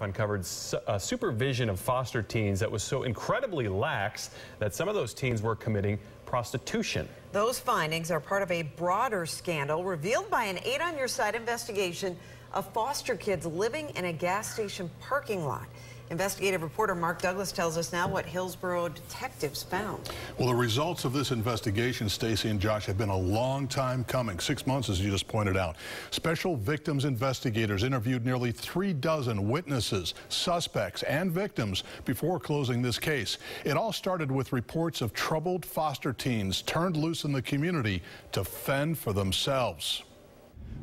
uncovered a supervision of foster teens that was so incredibly lax that some of those teens were committing prostitution. Those findings are part of a broader scandal revealed by an Eight on Your Side investigation of foster kids living in a gas station parking lot. Investigative reporter Mark Douglas tells us now what Hillsborough detectives found. Well, the results of this investigation, Stacy and Josh, have been a long time coming. Six months, as you just pointed out. Special victims investigators interviewed nearly three dozen witnesses, suspects, and victims before closing this case. It all started with reports of troubled foster teens turned loose in the community to fend for themselves.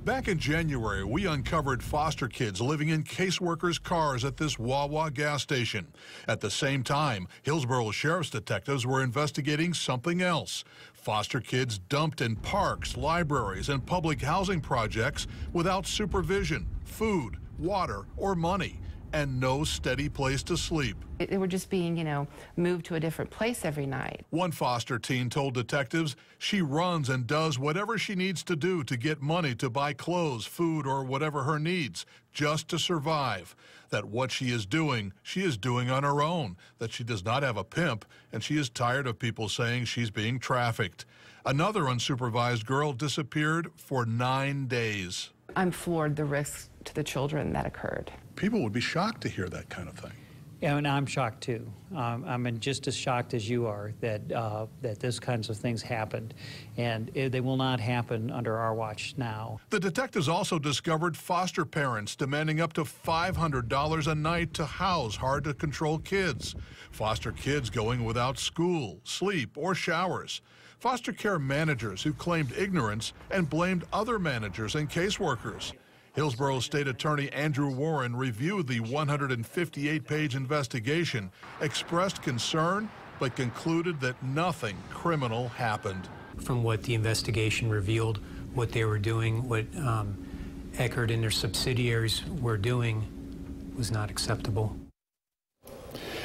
Back in January, we uncovered foster kids living in caseworkers' cars at this Wawa gas station. At the same time, Hillsborough Sheriff's detectives were investigating something else. Foster kids dumped in parks, libraries, and public housing projects without supervision, food, water, or money and no steady place to sleep. They were just being, you know, moved to a different place every night. One foster teen told detectives she runs and does whatever she needs to do to get money to buy clothes, food, or whatever her needs, just to survive. That what she is doing, she is doing on her own. That she does not have a pimp, and she is tired of people saying she's being trafficked. Another unsupervised girl disappeared for nine days. I'm floored the risk to the children that occurred. People would be shocked to hear that kind of thing. And I'm shocked too. Um, I'm just as shocked as you are that uh, that this kinds of things happened, and it, they will not happen under our watch now. The detectives also discovered foster parents demanding up to $500 a night to house hard-to-control kids. Foster kids going without school, sleep, or showers. Foster care managers who claimed ignorance and blamed other managers and caseworkers. Hillsborough State Attorney Andrew Warren reviewed the 158-page investigation, expressed concern, but concluded that nothing criminal happened. From what the investigation revealed, what they were doing, what um, Eckerd and their subsidiaries were doing was not acceptable.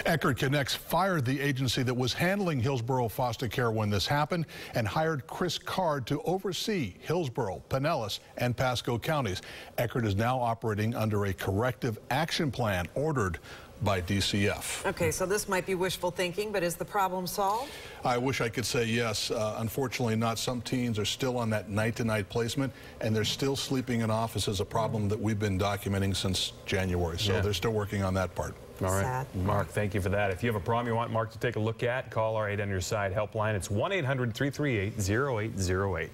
Eckerd Connects fired the agency that was handling Hillsborough foster care when this happened and hired Chris Card to oversee Hillsborough, Pinellas, and Pasco counties. Eckerd is now operating under a corrective action plan ordered by DCF. Okay, so this might be wishful thinking, but is the problem solved? I wish I could say yes. Uh, unfortunately not. Some teens are still on that night-to-night -night placement, and they're still sleeping in offices, a problem that we've been documenting since January. So yeah. they're still working on that part. All right. Sad. Mark, thank you for that. If you have a problem you want Mark to take a look at, call our 8 on your side helpline. It's 1-800-338-0808.